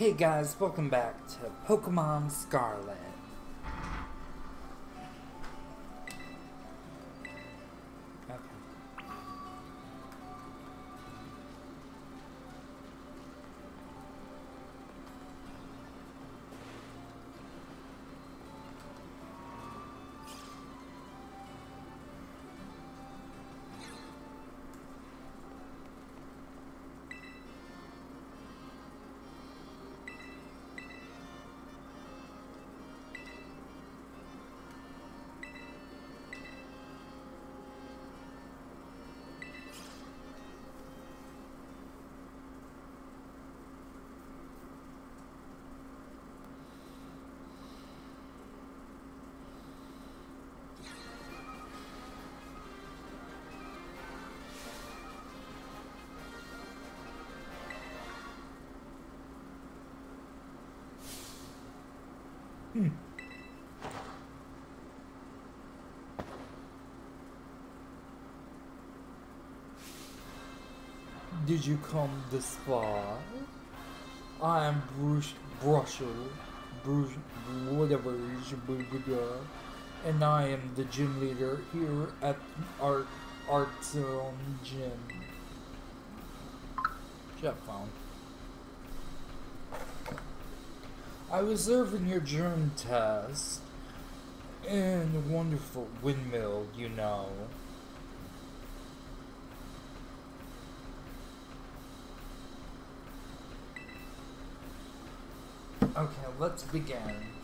Hey guys, welcome back to Pokemon Scarlet. Hmm. Did you come this far? I am Bruce Brushel, Bruce, whatever is, and I am the gym leader here at Art Art Zone Gym. Shut phone. I was serving your germ test in the wonderful windmill, you know. Okay, let's begin.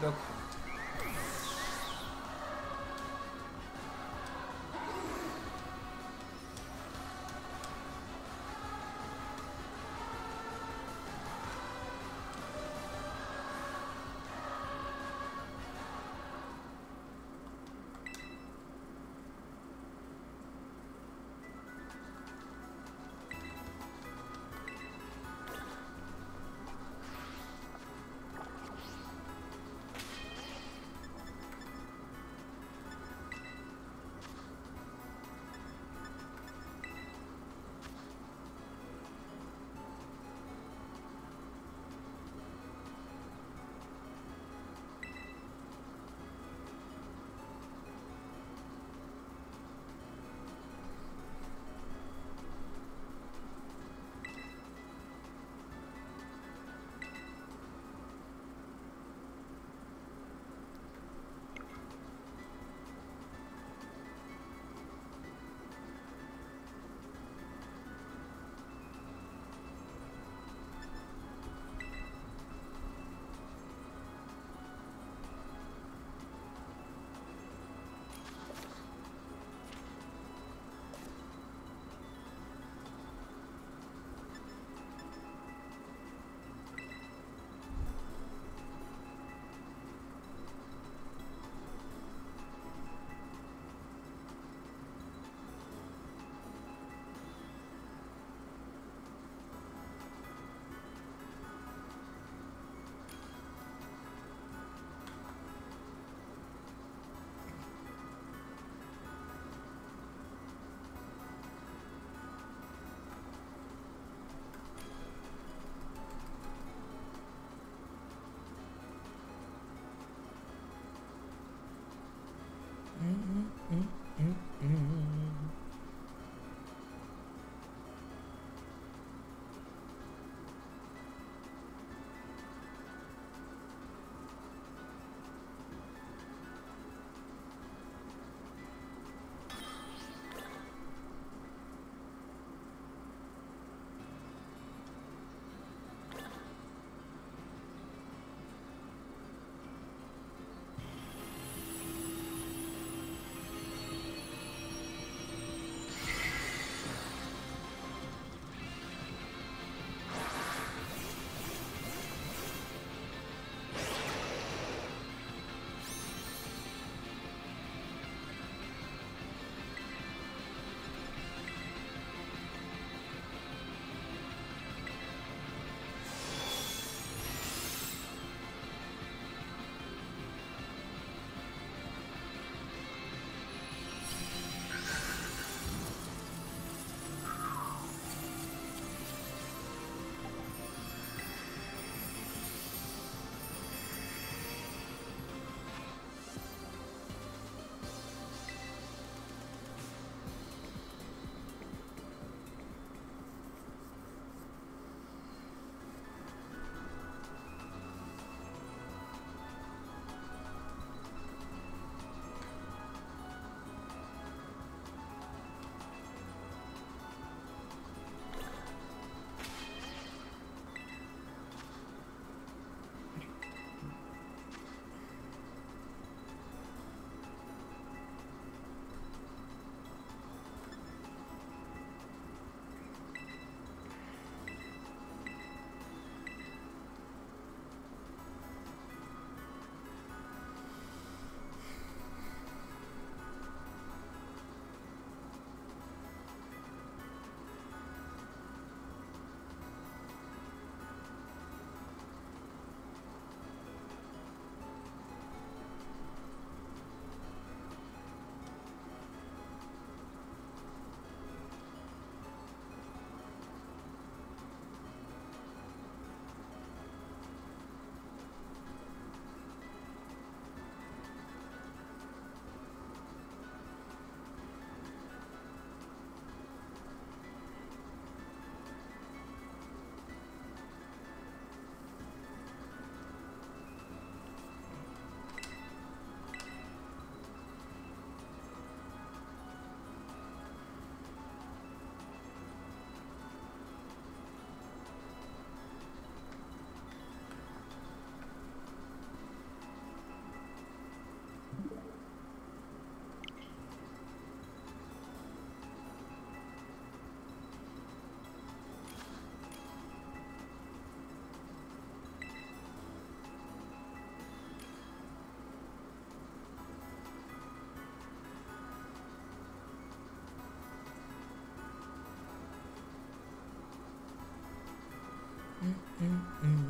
look Okay. Mm-mm.